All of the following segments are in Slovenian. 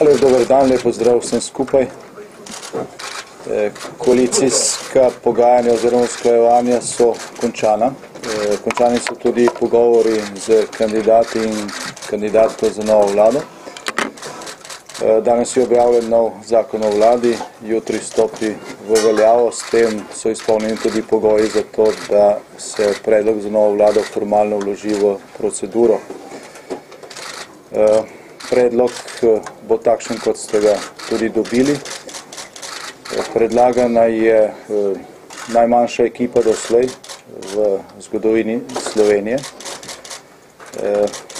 Lep dober dan, lep pozdrav vsem skupaj. Eh, Koalicijska pogajanja oziroma usklajevanja so končana. Eh, Končani so tudi pogovori z kandidati in kandidatko za novo vlado. Eh, Danes je objavljen nov zakon o vladi, jutri stopi v veljavo, s tem so izpolnjeni tudi pogoji za to, da se predlog za novo vlado formalno vloži v proceduro. Eh, Predlog eh, bo takšen, kot ste ga tudi dobili. Predlagana je najmanjša ekipa doslej v zgodovini Slovenije.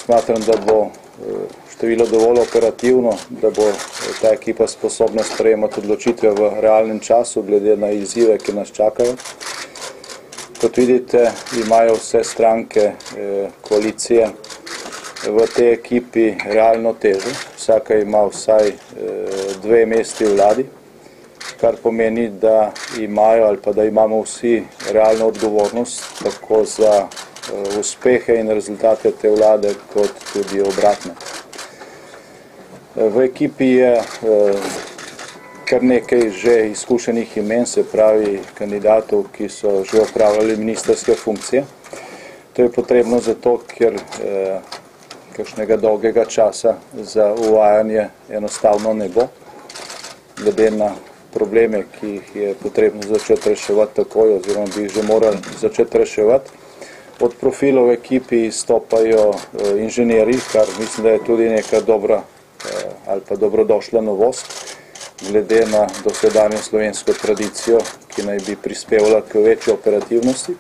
Smatram, da bo število dovolj operativno, da bo eh, ta ekipa sposobna sprejemati odločitve v realnem času, glede na izzive, ki nas čakajo. Kot vidite, imajo vse stranke eh, koalicije v tej ekipi realno težo. Vsaka ima vsaj eh, dve mesti vladi, kar pomeni, da imajo ali pa da imamo vsi realno odgovornost tako za eh, uspehe in rezultate te vlade, kot tudi obratno. V ekipi je eh, kar nekaj že izkušenih imen, se pravi kandidatov, ki so že opravljali ministerske funkcije. To je potrebno zato, ker eh, kakšnega dolgega časa za uvajanje enostavno ne bo, glede na probleme, ki jih je potrebno začeti reševati takoj oziroma bi jih že morali začeti reševati. Od profilov ekipi izstopajo eh, inženirji, kar mislim, da je tudi neka dobra ali pa dobrodošla novost, glede na dosedanjo slovensko tradicijo, ki naj bi prispevala k večji operativnosti.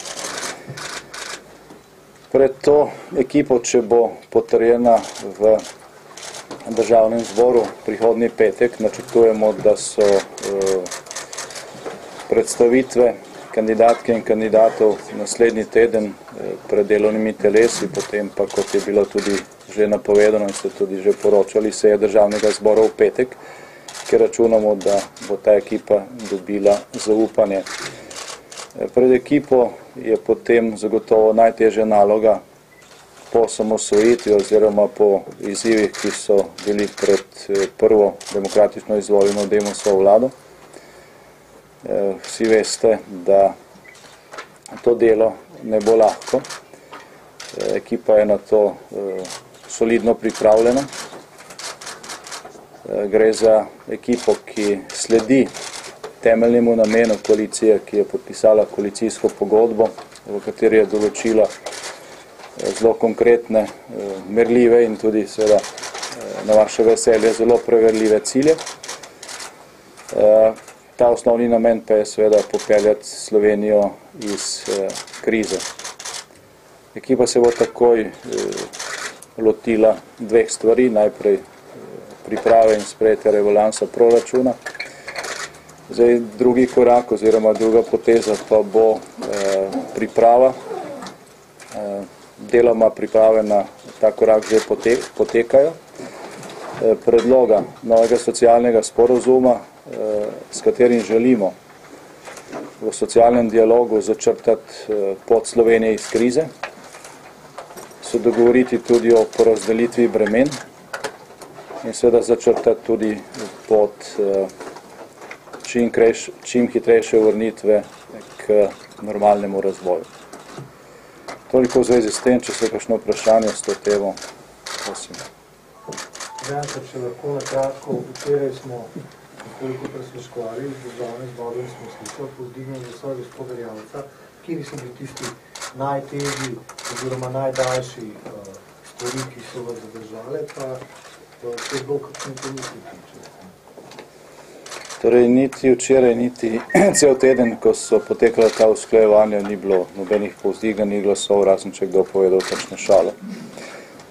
Pred to ekipo, če bo potrjena v državnem zboru prihodni petek, načrtujemo, da so eh, predstavitve kandidatke in kandidatov naslednji teden eh, pred delovnimi telesi, potem pa, kot je bilo tudi že napovedano in ste tudi že poročali, se je državnega zbora v petek, ker računamo, da bo ta ekipa dobila zaupanje. Eh, Pred ekipo je potem zagotovo najtežja naloga po samosvojitvi oziroma po izzivih, ki so bili pred eh, prvo demokratično izvoljeno demosovo vlado. Vsi veste, da to delo ne bo lahko. Ekipa je na to eh, solidno pripravljena. Eh, Gre za ekipo, ki sledi temeljnemu namenu koalicije, ki je podpisala koalicijsko pogodbo, v kateri je določila eh, zelo konkretne, merljive in tudi seveda na vaše veselje zelo preverljive cilje. Ta osnovni namen pa je seveda popeljati Slovenijo iz eh, krize. Ekipa se bo takoj eh, lotila dveh stvari, najprej eh, priprave in sprejetja rebalansa proračuna. Zdaj, drugi korak oziroma druga poteza pa bo eh, priprava. Eh, deloma priprave na ta korak že pote, potekajo. Eh, predloga novega socialnega sporozuma, s katerim želimo v socialnem dialogu začrtati eh, pot Slovenije iz krize, se dogovoriti tudi o porazdelitvi bremen in seveda začrtati tudi pot eh, čim, kreš, čim hitrejše vrnitve k normalnemu razvoju. Toliko v zvezi s tem, če so kakšno vprašanje s to temo, prosim. Dejansko, če lahko na kratko, včeraj smo nekoliko presluškovali z državnim zborom in smo slišali povzdignjen glasov gospoda Javca, kje so bili tisti najtežji oziroma najdaljši uh, stvari, ki so vas zadržale, pa uh, če je bilo kakšen komisij tiče. Torej, niti včeraj, niti cel teden, ko so potekala ta usklajevanja, ni bilo nobenih povzdiganih glasov, razen če kdo povedal kakšne šale.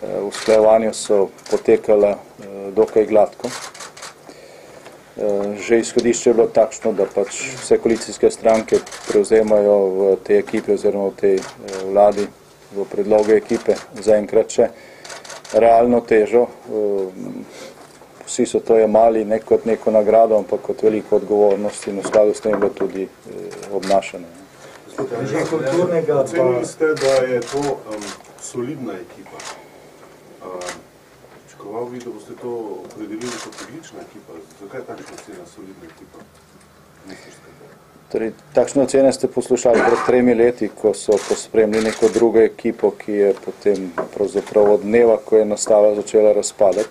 Eh, Usklajevanja so potekala eh, dokaj gladko. Eh, Že izhodišče je bilo takšno, da pač vse koalicijske stranke prevzemajo v tej ekipi oziroma v tej eh, vladi v predloge ekipe zaenkrat še realno težo. Eh, Vsi so to jemali ne kot neko nagrado, ampak kot veliko odgovornost in v skladu s tem je bilo tudi obnašanje. Ocenili ste, da je to um, solidna ekipa. Pričakoval bi, da boste to opredelili kot odlična ekipa. Zakaj je takšna ocena solidna ekipa? Torej, takšne ocene ste poslušali pred tremi leti, ko so pospremili neko drugo ekipo, ki je potem pravzaprav od dneva, ko je nastala, začela razpadati.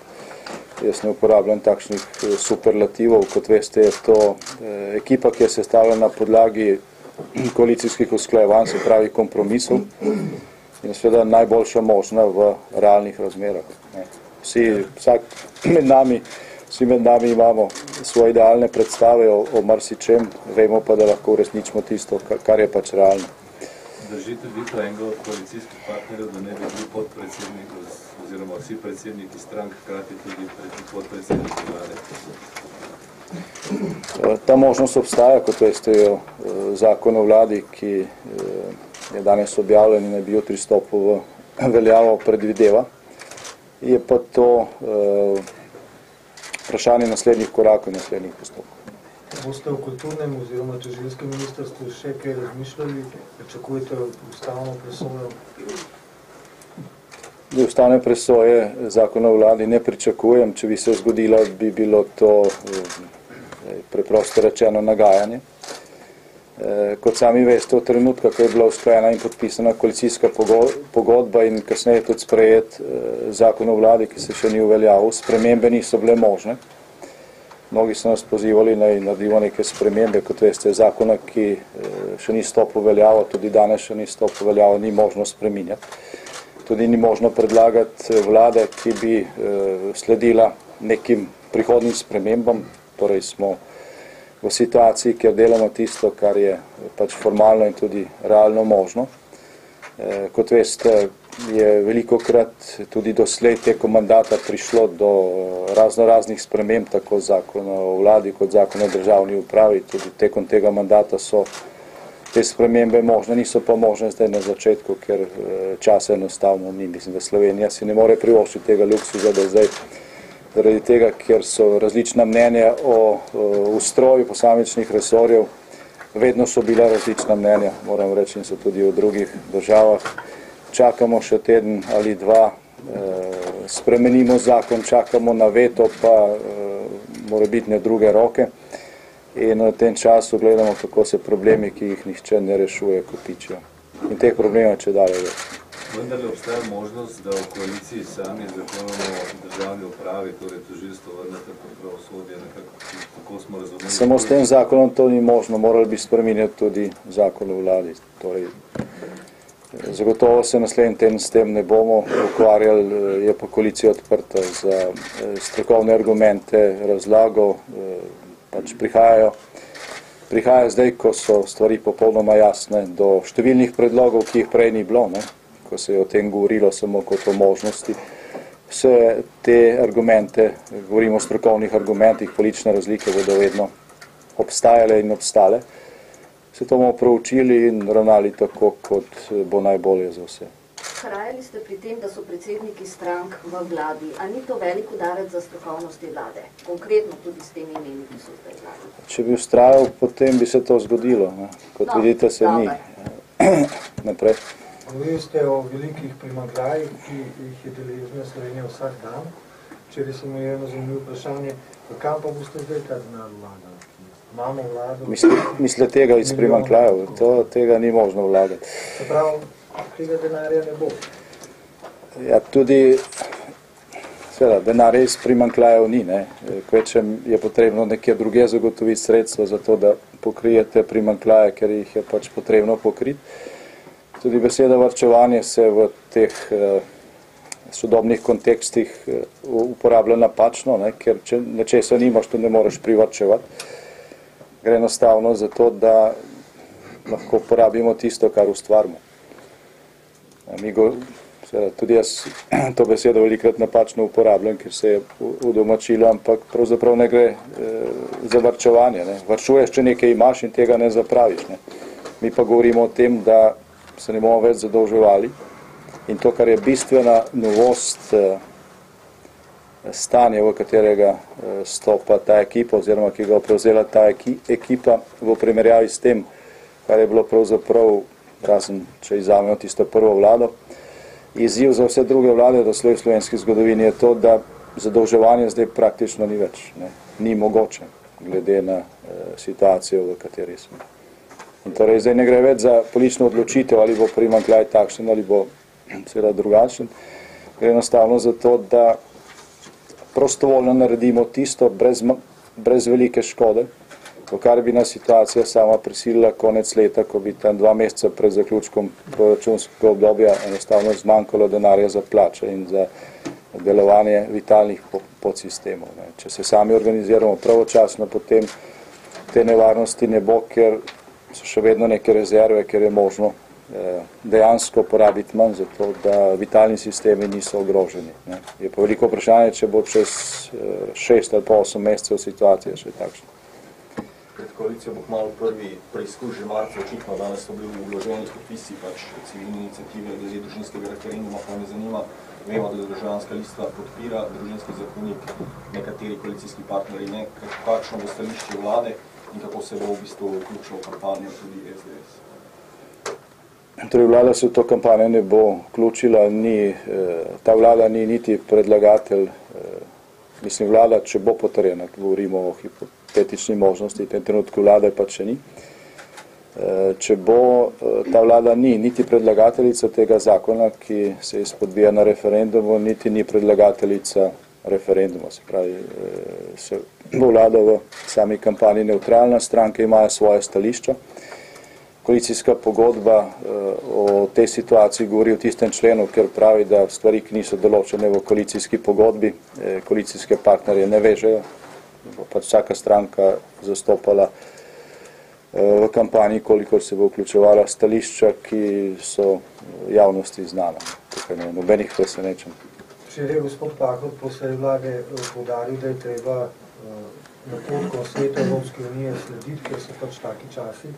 Jaz ne uporabljam takšnih eh, superlativov, kot veste, je to eh, ekipa, ki je sestavljena na podlagi koalicijskih usklajevanj, se pravi kompromisov in seveda najboljša možna v realnih razmerah. Ne. Vsi, vsak med nami, vsi med nami imamo svoje idealne predstave o, o marsičem, vemo pa, da lahko uresničimo tisto, kar je pač realno. Drži tudi to enega od koalicijskih partnerjev, da ne bi bil podpredsednik oziroma vsi predsedniki strank, hkrati tudi podpredsedniki vlade. Ta možnost obstaja, kot veste, je zakon o vladi, ki je danes objavljen in je bil jutri stopil v veljavo predvideva. Je pa to vprašanje naslednjih korakov in naslednjih postopkov. Boste v kulturnem oziroma tožilskem ministrstvu še kaj razmišljali, pričakujete ustavno presojo? Ustavne presoje zakona o vladi ne pričakujem, če bi se zgodilo, bi bilo to preprosto rečeno nagajanje. Kot sami veste, v trenutku, ko je bila usklajena in podpisana koalicijska pogodba in kasneje tudi sprejet zakon o vladi, ki se še ni uveljavil, spremembe niso bile možne. Mnogi so nas pozivali, naj naredimo neke spremembe, kot veste, zakona, ki še ni stopil veljavo, tudi danes še ni stopil veljavo, ni možno spreminjati. Tudi ni možno predlagati vlade, ki bi sledila nekim prihodnim spremembam, torej smo v situaciji, kjer delamo tisto, kar je pač formalno in tudi realno možno. Kot veste, je veliko krat tudi doslej teko mandata prišlo do razno raznih sprememb, tako zakona o vladi kot zakona o državni upravi. Tudi tekom tega mandata so te spremembe možne, niso pa možne zdaj na začetku, ker časa enostavno ni. Mislim, da Slovenija si ne more privoščiti tega luksuza, da zdaj zaradi tega, ker so različna mnenja o ustroju posamičnih resorjev, vedno so bila različna mnenja, moram reči, in so tudi v drugih državah. Čakamo še teden ali dva, spremenimo zakon, čakamo na veto, pa mora biti ne druge roke. In v tem času gledamo, kako se problemi, ki jih nihče ne rešuje, kopičijo. In teh problemov če dalje več. Vendar li obstaja možnost, da v koaliciji sami zakonom o državni upravi, torej tožilstvo, vrnete pod pravosodje, nekako, tako smo razumeli? Samo s tem zakonom to ni možno, morali bi spreminjati tudi zakon o vladi. Torej, zagotovo se naslednji teden s tem ne bomo ukvarjali, je pa koalicija odprta za strokovne argumente, razlago, pač prihajajo. Prihaja zdaj, ko so stvari popolnoma jasne, do številnih predlogov, ki jih prej ni bilo, ne? Ko se je o tem govorilo samo kot o možnosti. Vse te argumente, govorimo o strokovnih argumentih, politične razlike bodo vedno obstajale in obstale. Se to bomo proučili in ravnali tako, kot bo najbolje za vse. Trajali ste pri tem, da so predsedniki strank v vladi. A ni to velik udarec za strokovnosti vlade? Konkretno tudi s temi imeni, ki so zdaj vladi. Če bi ustrajal, potem bi se to zgodilo. Ne? Kot No, vidite, se ni. Naprej. Govorili ste o velikih primankljajih, ki jih je deležna Slovenija vsak dan. Včeraj sem imel eno zanimivo vprašanje, kam pa boste zdaj ta denar vlagali? Imamo vlado. Misle, misle tega iz primankljajev, to, tega ni možno vlagati. Se pravi, tega denarja ne bo. Ja, tudi, seveda, denarja iz primankljajev ni, ne. Kvečem je potrebno nekje druge zagotoviti sredstva za to, da pokrijete primankljaje, ker jih je pač potrebno pokriti. Tudi beseda varčevanje se v teh eh, sodobnih kontekstih eh, uporablja napačno, ne, ker če nečesa nimaš, to ne moreš privarčevati. Gre enostavno za to, da lahko porabimo tisto, kar ustvarimo. Mi go, seveda, tudi jaz to besedo velikrat napačno uporabljam, ker se je udomačilo, ampak pravzaprav ne gre eh, za varčevanje. Ne. Varčuješ, če nekaj imaš in tega ne zapraviš. Ne. Mi pa govorimo o tem, da se ne bomo več zadolževali in to, kar je bistvena novost eh, stanje, v katerega eh, stopa ta ekipa oziroma ki ga je prevzela ta eki, ekipa v primerjavi s tem, kar je bilo pravzaprav, razen če izamemo tisto prvo vlado, Izziv za vse druge vlade doslej v slovenski zgodovini je to, da zadolževanje zdaj praktično ni več, ne, ni mogoče, glede na eh, situacijo, v kateri smo. Torej zdaj ne gre več za politično odločitev, ali bo primankljaj takšen ali bo seveda drugačen. Gre enostavno za to, da prostovoljno naredimo tisto brez, brez velike škode, v kar bi nas situacija sama prisilila konec leta, ko bi tam dva meseca pred zaključkom proračunskega obdobja enostavno zmanjkalo denarja za plače in za delovanje vitalnih podsistemov. Če se sami organiziramo pravočasno, potem te nevarnosti ne bo, ker so še vedno neke rezerve, ker je možno Eh, dejansko porabiti manj za to, da vitalni sistemi niso ogroženi. Je pa veliko vprašanje, če bo čez eh, šest ali pa osem mesecev situacija še takšna. Pred koalicijo bo kmalo prvi preizkus že marca, očitno danes so bili vloženi podpisi pač civilne iniciative glede družinskega referenduma, pa me zanima, vemo, da državljanska lista podpira družinski zakonik, nekateri koalicijski partneri ne, kakšno bo stališče vlade in kako se bo v bistvu vključil v kampanjo tudi SDS. Torej, vlada se v to kampanjo ne bo vključila, ni, eh, ta vlada ni niti predlagatelj, eh, mislim, vlada, če bo potrjena, govorimo o hipotetični možnosti, v tem trenutku vlade pa če ni. Eh, če bo, ta vlada ni niti predlagateljica tega zakona, ki se izpodbija na referendumu, niti ni predlagateljica referenduma, se pravi, se bo vlada v sami kampanji neutralna, stranke imajo svoje stališča, koalicijska pogodba eh, o tej situaciji govori v tistem členu, ker pravi, da stvari, ki niso določene v koalicijski pogodbi, eh, koalicijske partnerje ne vežejo, bo pač vsaka stranka zastopala eh, v kampanji, koliko se bo vključevala stališča, ki so javnosti znana. Tukaj ne, nobenih presenečenj. Včeraj je gospod Pahod po svoje vlade podaril, da je treba napotkom sveta Evropske unije slediti, ker so pač taki časi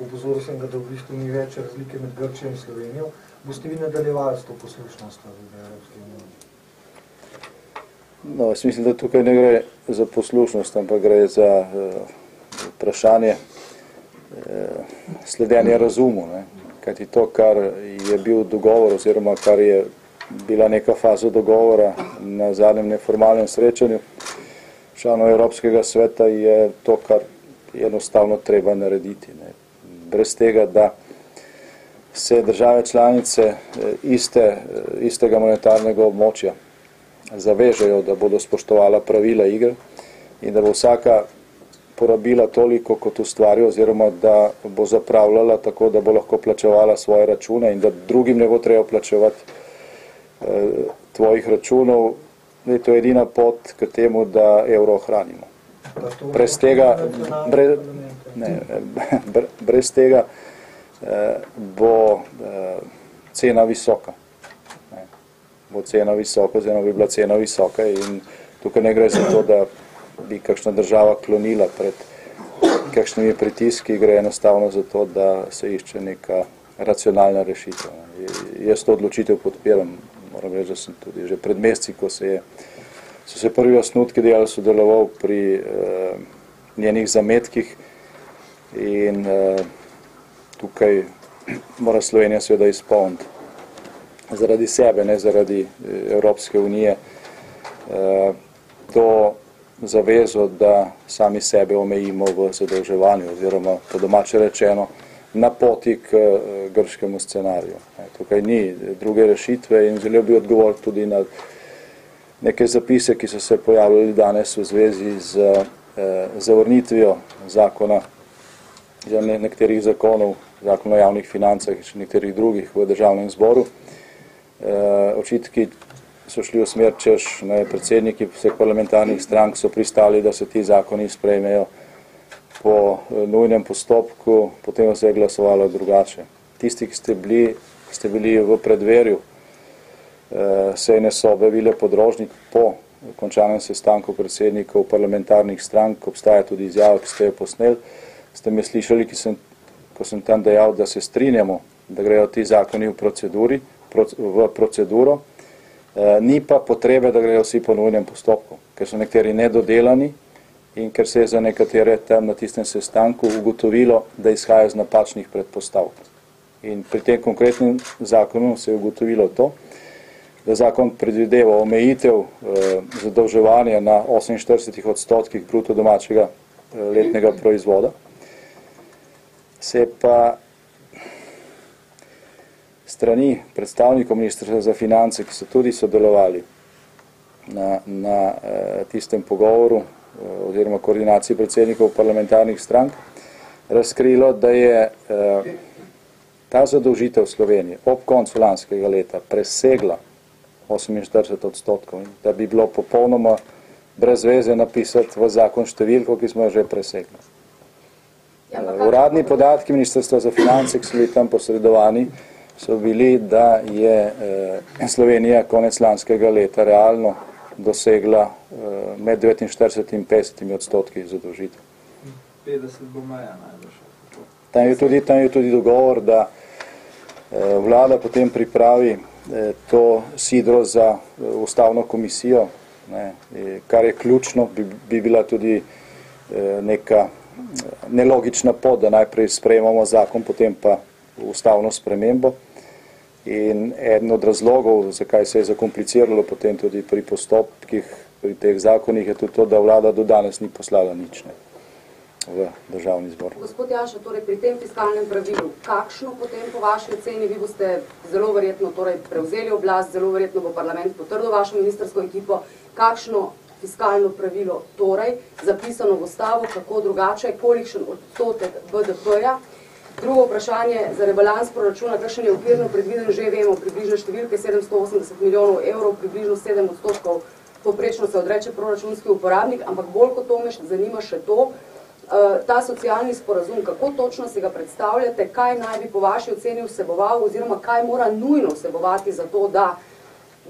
upozoril sem ga, da v bistvu ni več razlike med Grčijo in Slovenijo. Boste vi nadaljevali s to poslušnostjo v Evropski uniji? No, jaz mislim, da tukaj ne gre za poslušnost, ampak gre za uh, vprašanje uh, sledenja razumu. Ne? Kajti to, kar je bil dogovor oziroma kar je bila neka faza dogovora na zadnjem neformalnem srečanju članov Evropskega sveta, je to, kar je enostavno treba narediti. Ne? brez tega, da se države članice eh, iste, eh, istega monetarnega območja zavežejo, da bodo spoštovala pravila igre in da bo vsaka porabila toliko, kot ustvari, oziroma da bo zapravljala tako, da bo lahko plačevala svoje račune in da drugim ne bo treba plačevati tvojih računov, je to edina pot k temu, da evro ohranimo. Brez tega, brez, Ne, brez tega eh, bo eh, cena visoka. Ne, bo cena visoka, oziroma bi bila cena visoka in tukaj ne gre za to, da bi kakšna država klonila pred kakšnimi pritiski, gre enostavno za to, da se išče neka racionalna rešitev. Jaz to odločitev podpiram, moram reči, da sem tudi že pred meseci, ko se je, so se prvi osnutki delali, sodeloval pri eh, njenih zametkih, in uh, tukaj mora Slovenija seveda izpolniti. Zaradi sebe, ne zaradi eh, Evropske unije, uh, to zavezo, da sami sebe omejimo v zadolževanju oziroma po domače rečeno na poti k uh, grškemu scenariju. Tukaj ni druge rešitve in želel bi odgovoriti tudi na neke zapise, ki so se pojavljali danes v zvezi z uh, zavrnitvijo zakona za nekaterih zakonov, zakon o javnih financah in še nekaterih drugih v državnem zboru. E, očitki so šli v smer, češ ne, predsedniki vseh parlamentarnih strank so pristali, da se ti zakoni sprejmejo po e, nujnem postopku, potem se je glasovalo drugače. Tisti, ki ste bili, ste bili v predverju e, sejne sobe Vile Podrožnik po končanem sestanku predsednikov parlamentarnih strank, obstaja tudi izjava, ki ste jo posneli, ste me slišali, ki sem, ko sem tam dejal, da se strinjamo, da grejo ti zakoni v, proceduri, v proceduro, e, ni pa potrebe, da grejo vsi po nujnem postopku, ker so nekateri nedodelani in ker se je za nekatere tam na tistem sestanku ugotovilo, da izhajajo z napačnih predpostavk. In pri tem konkretnem zakonu se je ugotovilo to, da zakon predvideva omejitev eh, zadolževanja na 48 odstotkih bruto domačega eh, letnega proizvoda, se pa strani predstavnikov ministrstva za finance, ki so tudi sodelovali na, na eh, tistem pogovoru oziroma koordinaciji predsednikov parlamentarnih strank, razkrilo, da je eh, ta zadolžitev Slovenije ob koncu lanskega leta presegla 48 odstotkov in da bi bilo popolnoma brez veze napisati v zakon številko, ki smo jo že presegli. Ja, Eh, Uradni podatki Ministrstva za finance, ki so bili tam posredovani, so bili, da je eh, Slovenija konec lanskega leta realno dosegla eh, med 49 in 50 odstotki zadolžitev. 50 bo meja najbolj. Tam je tudi, tam je tudi dogovor, da eh, vlada potem pripravi eh, to sidro za ustavno komisijo, ne, kar je ključno, bi, bi bila tudi neka nelogična pot, da najprej sprejemamo zakon, potem pa ustavno spremembo. In eden od razlogov, zakaj se je zakompliciralo potem tudi pri postopkih, pri teh zakonih, je tudi to, da vlada do danes ni poslala nič ne, v državni zbor. Gospod Janša, torej pri tem fiskalnem pravilu, kakšno potem po vaši oceni, vi boste zelo verjetno torej prevzeli oblast, zelo verjetno bo parlament potrdil vašo ministersko ekipo, kakšno fiskalno pravilo torej zapisano v ustavo, kako drugače, kolikšen odstotek BDP-ja. Drugo vprašanje za rebalans proračuna, kakšen je okvirno predviden, že vemo, približno številke 780 milijonov evrov, približno 7 odstotkov poprečno se odreče proračunski uporabnik, ampak bolj kot to me zanima še to, eh, ta socialni sporazum, kako točno si ga predstavljate, kaj naj bi po vaši oceni vseboval oziroma kaj mora nujno vsebovati za to, da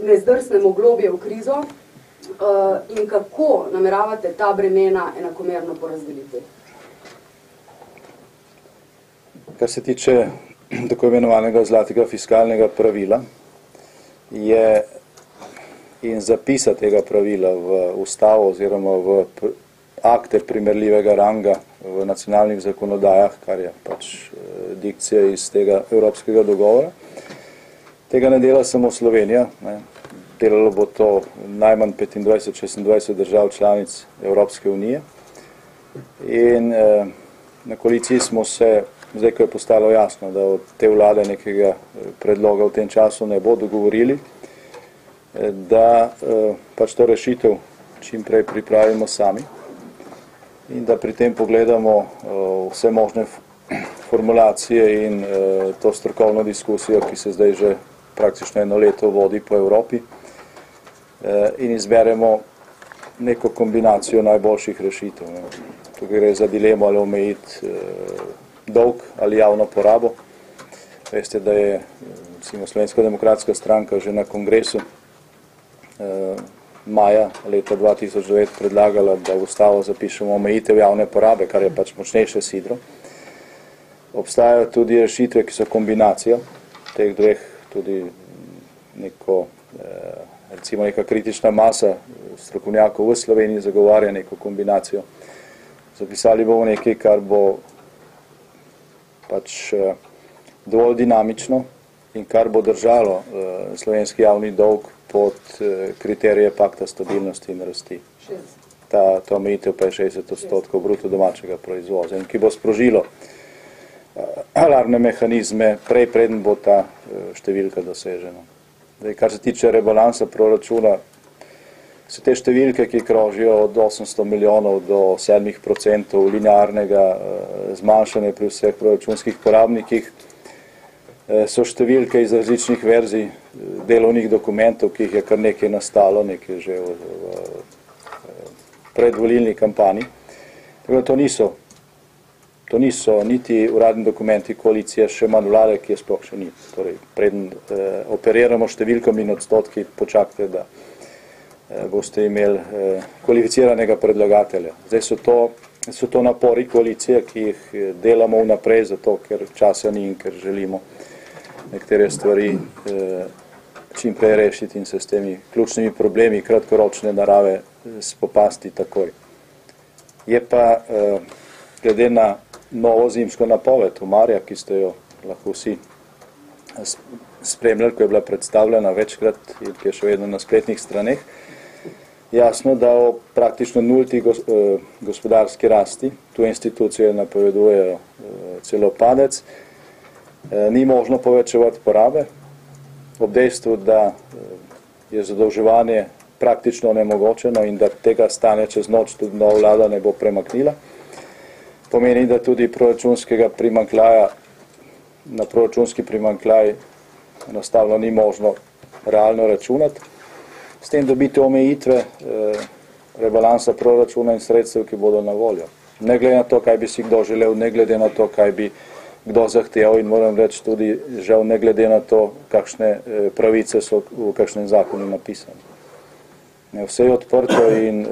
ne zdrsnemo globje v krizo eh, in kako nameravate ta bremena enakomerno porazdeliti. Kar se tiče tako imenovanega zlatega fiskalnega pravila, je in zapisa tega pravila v ustavo oziroma v akte primerljivega ranga v nacionalnih zakonodajah, kar je pač eh, dikcija iz tega evropskega dogovora. Tega ne dela samo Slovenija, ne. delalo bo to najmanj 25-26 držav članic Evropske unije. In eh, na koaliciji smo se, zdaj ko je postalo jasno, da od te vlade nekega eh, predloga v tem času ne bo dogovorili, eh, da eh, pač to rešitev čim prej pripravimo sami in da pri tem pogledamo vse možne formulacije in to strokovno diskusijo, ki se zdaj že praktično eno leto vodi po Evropi in izberemo neko kombinacijo najboljših rešitev. Tukaj gre za dilemo ali omejiti dolg ali javno porabo. Veste, da je recimo, Slovenska demokratska stranka že na kongresu eh, maja leta 2009 predlagala, da v ustavo zapišemo omejitev javne porabe, kar je pač močnejše sidro. Obstajajo tudi rešitve, ki so kombinacija teh dveh, tudi neko, eh, recimo neka kritična masa strokovnjakov v Sloveniji zagovarja neko kombinacijo. Zapisali bomo nekaj, kar bo pač eh, dovolj dinamično in kar bo držalo eh, slovenski javni dolg pod eh, kriterije pakta stabilnosti in rasti. 60. Ta, ta omejitev pa je 60 odstotkov bruto domačega proizvoza in ki bo sprožilo alarmne mehanizme prej, preden bo ta številka dosežena. Zdaj, kar se tiče rebalansa proračuna, so te številke, ki krožijo od 800 milijonov do 7 odstotkov linearnega eh, zmanjšanja pri vseh proračunskih porabnikih, eh, so številke iz različnih verzij eh, delovnih dokumentov, ki jih je kar nekaj nastalo, nekaj že v, v, predvolilni kampanji. Tako da to niso, to niso niti uradni dokumenti koalicije, še manj vlade, ki je sploh še ni. Torej, preden eh, operiramo številkami in odstotki, počakajte, da eh, boste imeli eh, kvalificiranega predlagatelja. Zdaj so to, so to napori koalicije, ki jih eh, delamo vnaprej, zato ker časa ni in ker želimo nekatere stvari eh, čim prej rešiti in se s temi ključnimi problemi kratkoročne narave eh, spopasti takoj. Je pa eh, glede na novo zimsko napoved Umarja, ki ste jo lahko vsi spremljali, ko je bila predstavljena večkrat in ki je še vedno na spletnih straneh, jasno, da o praktično nulti eh, gospodarski rasti, tu institucije napovedujejo eh, celo padec, eh, ni možno povečevati porabe, ob dejstvu, da je zadolževanje praktično nemogočeno in da tega stane čez noč tudi nova vlada ne bo premaknila. Pomeni, da tudi proračunskega primankljaja na proračunski primankljaj enostavno ni možno realno računati. S tem dobite omejitve eh, rebalansa proračuna in sredstev, ki bodo na voljo. Ne glede na to, kaj bi si kdo želel, ne glede na to, kaj bi kdo zahteval in moram reči tudi žal ne glede na to, kakšne eh, pravice so v kakšnem zakonu napisane. Vse je odprto in eh,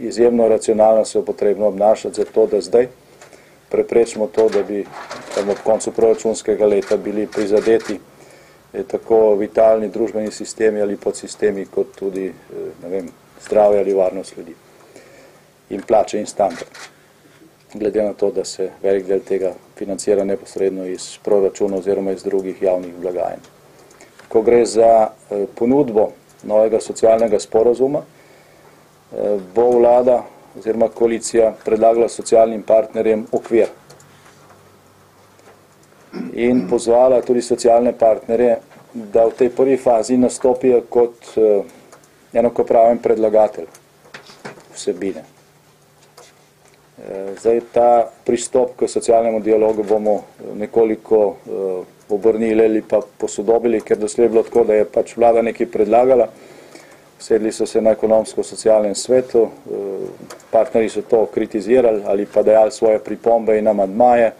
izjemno racionalno se je potrebno obnašati za to, da zdaj preprečimo to, da bi tam ob koncu proračunskega leta bili prizadeti tako vitalni družbeni sistemi ali podsistemi, kot tudi eh, vem, zdravje ali varnost ljudi in plače in standard. Glede na to, da se velik del tega financira neposredno iz proračuna oziroma iz drugih javnih blagajn. Ko gre za eh, ponudbo novega socialnega sporazuma, bo vlada oziroma koalicija predlagala socialnim partnerjem okvir in pozvala tudi socialne partnerje, da v tej prvi fazi nastopijo kot uh, enakopraven predlagatelj vsebine. Uh, zdaj ta pristop k socialnemu dialogu bomo eh, nekoliko obrnili ali pa posodobili, ker doslej je bilo tako, da je pač vlada nekaj predlagala, sedli so se na ekonomsko-socialnem svetu, partnerji so to kritizirali ali pa dajali svoje pripombe in amadmaje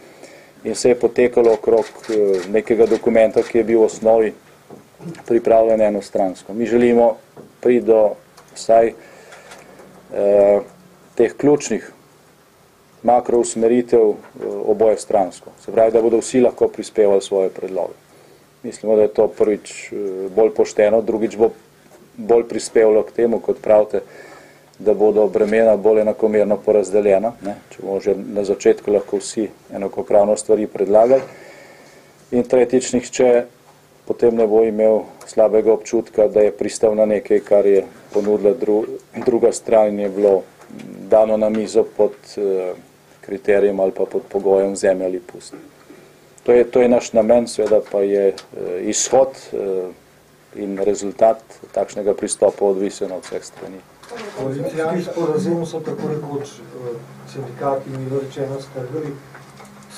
in se je potekalo okrog eh, nekega dokumenta, ki je bil v osnovi pripravljen enostransko. Mi želimo priti do vsaj eh, teh ključnih makrousmeritev eh, oboje stransko. Se pravi, da bodo vsi lahko prispevali svoje predloge. Mislimo, da je to prvič eh, bolj pošteno, drugič bo bolj prispevalo k temu, kot pravite, da bodo bremena bolj enakomerno porazdeljena, ne, če bomo že na začetku lahko vsi enakopravno stvari predlagali. In tretjič, nihče potem ne bo imel slabega občutka, da je pristal na nekaj, kar je ponudila dru, druga stran in je bilo dano na mizo pod uh, kriterijem ali pa pod pogojem zemlja ali pust. To je, to je naš namen, seveda pa je uh, izhod uh, in rezultat takšnega pristopa odvisen od vseh strani. Koalicijski sporazum so tako rekoč eh, sindikati milo rečeno strgali.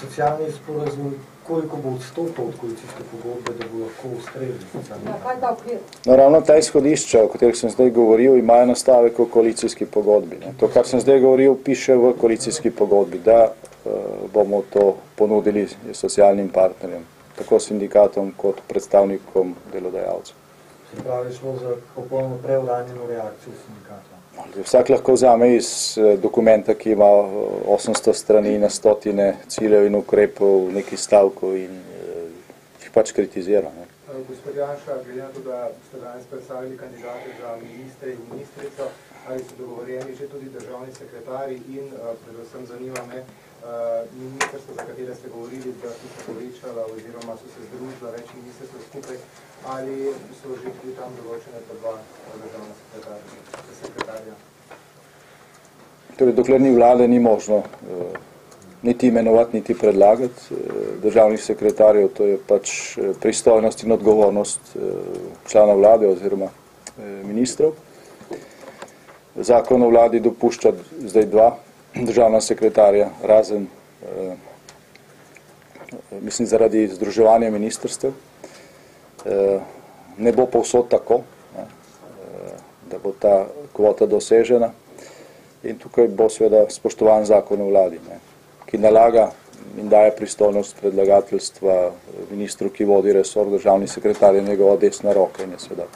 Socialni sporazum, koliko bo odstopal od koalicijske pogodbe, da bo lahko ustrezni? Ja, no, ravno ta izhodišča, o katerih sem zdaj govoril, imajo nastavek v koalicijski pogodbi. Ne. To, kar sem zdaj govoril, piše v koalicijski pogodbi, da uh, bomo to ponudili socialnim partnerjem, tako sindikatom kot predstavnikom delodajalcev. Se pravi, šlo za popolno preuranjeno reakcijo sindikata. Vsak lahko vzame iz eh, dokumenta, ki ima 800 eh, strani na stotine ciljev in ukrepov, neki stavkov in eh, jih pač kritizira. Ne. Gospod Janša, glede na to, da ste danes predstavili kandidate za ministre in ministrico, ali so dogovorjeni že tudi državni sekretari in predvsem zanima me, ministrstvo, za katere ste govorili, da so se povečala oziroma so se združila več ministrstvo skupaj, ali so že tudi tam določene pa dva državna sekretarja? Torej, dokler ni vlade, ni možno uh, niti imenovati, niti predlagati državnih sekretarjev, to je pač pristojnost in odgovornost člana vlade oziroma ministrov. Zakon o vladi dopušča zdaj dva državna sekretarja, razen, uh, mislim, zaradi združevanja ministrstev. Eh, ne bo povsod tako, ne, eh, da bo ta kvota dosežena in tukaj bo seveda spoštovan zakon o vladi, ne, ki nalaga in daje pristojnost predlagateljstva ministru, ki vodi resor, državni sekretar je njegova desna roka in je seveda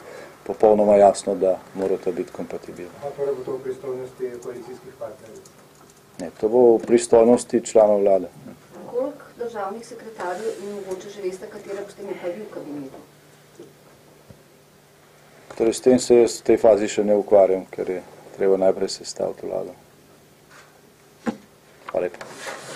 popolnoma jasno, da morata biti kompatibilni. A torej bo to v pristojnosti koalicijskih partnerjev? Ne, to bo v pristojnosti članov vlade. Koliko državnih sekretarjev in mogoče že veste, katera boste imeli pa vi v kabinetu? Torej, s tem se jaz v tej fazi še ne ukvarjam, ker je treba najprej sestaviti vlado. Hvala lepa.